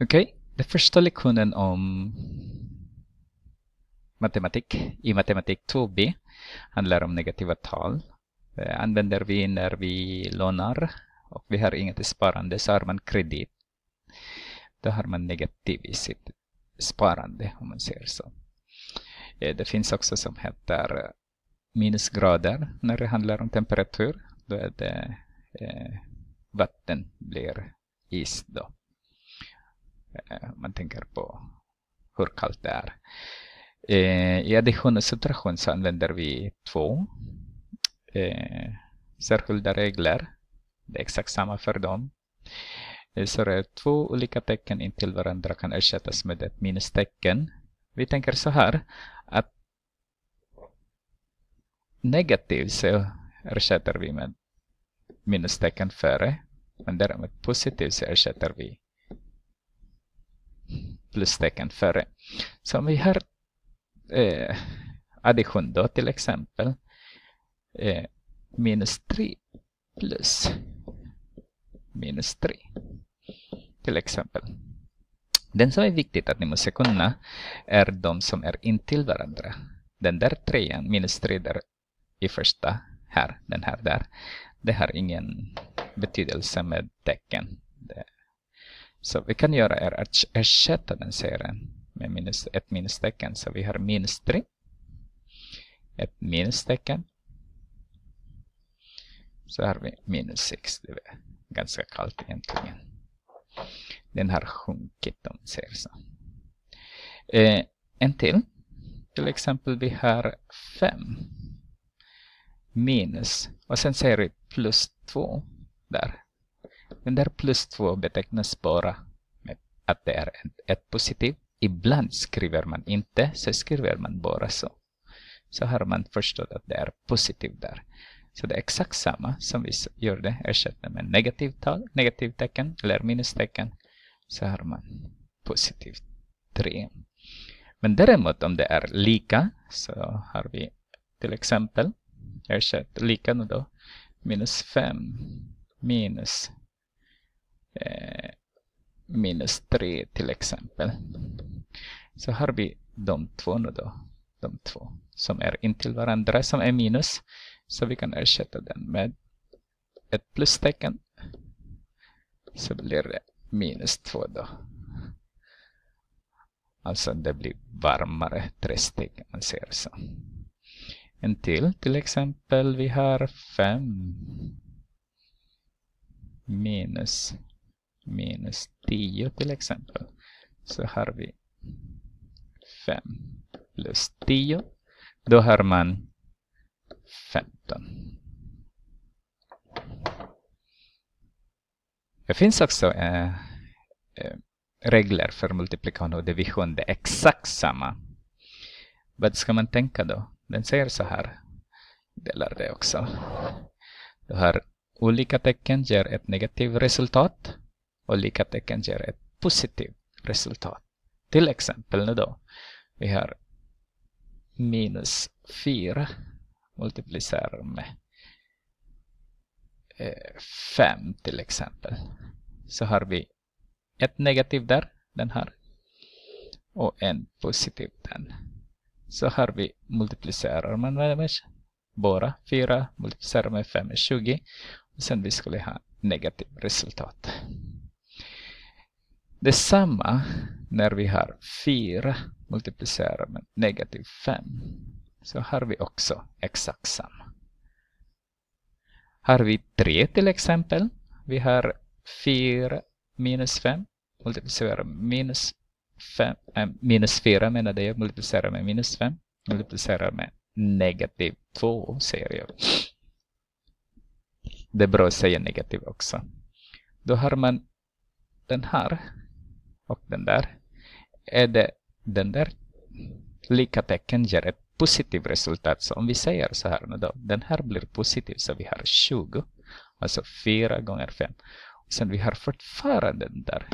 Okej, okay. den första lektionen om matematik i matematik 2b handlar om negativa tal. Det använder vi när vi lånar och vi har inget sparande så har man kredit. Då har man negativ i sitt sparande om man säger så. Eh, det finns också som heter minusgrader när det handlar om temperatur. Då är det eh, vatten blir is då. Eh, man tänker på hur kallt det är. Eh, I addition och subtraktion så använder vi två eh, särskilda regler. Det är exakt samma för dem. Så det är två olika tecken intill varandra kan ersättas med ett minustecken. Vi tänker så här att negativ så ersätter vi med minustecken före. Men däremot positiv så ersätter vi plustecken före. Så om vi har eh, addition då till exempel. Eh, minus 3 plus minus 3 till exempel. Den som är viktigt att ni måste kunna är de som är intill varandra. Den där trean, minus 3 där i första, här, den här där. Det har ingen betydelse med tecken. Så vi kan göra är att ersätta den serien med minus, ett minustecken. Så vi har minus 3. Ett minustecken. Så har vi minus 6. Det är ganska kallt egentligen. Den har sjunkit om man säger så. Eh, en till. Till exempel vi har 5 minus och sen säger vi plus 2 där. Den där plus 2 betecknas bara med att det är ett positivt Ibland skriver man inte, så skriver man bara så. Så har man förstått att det är positivt där. Så det är exakt samma som vi gjorde, ersätta med negativt tal, negativt tecken eller minustecken. Så har man positivt 3. Men däremot om det är lika så har vi till exempel ersätt lika nu då minus 5 minus minus 3 till exempel. Så har vi de två nu då. De två som är intill varandra som är minus. Så vi kan ersätta den med ett plustecken. Så blir det minus 2 då. Alltså det blir varmare tre steg man ser så. En till, till exempel vi har 5 minus minus 10 till exempel. Så har vi 5 plus 10. Då har man 15. Det finns också äh, äh, regler för multiplikation och division. Det är exakt samma. Vad ska man tänka då? Den säger så här. Delar det också. Du har olika tecken ger ett negativt resultat och lika tecken ger ett positivt resultat. Till exempel nu då, vi har minus 4 multiplicerar med eh, 5 till exempel. Så har vi ett negativ där, den här, och en positiv den. Så har vi multiplicerar man med bara 4 multiplicerar med 5 är 20 och sen vi skulle ha negativt resultat. Detsamma när vi har 4 multiplicerat med negativ 5 så har vi också exakt samma. Har vi 3 till exempel, vi har 4 minus 5 multiplicerat med minus 5, äh, eh, minus 4 menar jag, multiplicerat med minus 5 multiplicerat med negativ 2 säger jag. Det är bra att säga negativ också. Då har man den här och den där. Är det den där lika tecken ger ett positivt resultat. Så om vi säger så här nu då, den här blir positiv så vi har 20. Alltså 4 gånger 5. Och sen vi har fortfarande den där.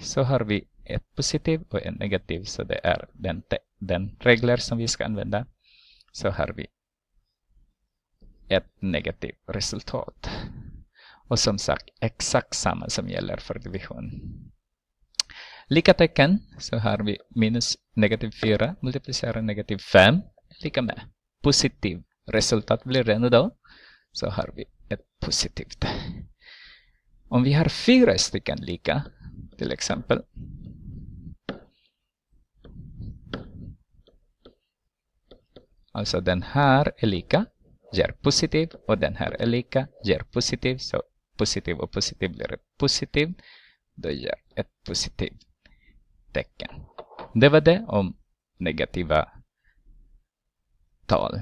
Så har vi ett positiv och en negativ. Så det är den, den regler som vi ska använda. Så har vi ett negativt resultat. Och som sagt, exakt samma som gäller för division. Lika tecken så har vi minus negativ 4 multiplicerar negativ 5 lika med positiv. Resultat blir det då. Så har vi ett positivt. Om vi har fyra stycken lika, till exempel. Alltså den här är lika, ger positiv och den här är lika, ger positiv. Så positiv och positiv blir positiv. Då ger ett positivt tecken. Det var det om negativa tal.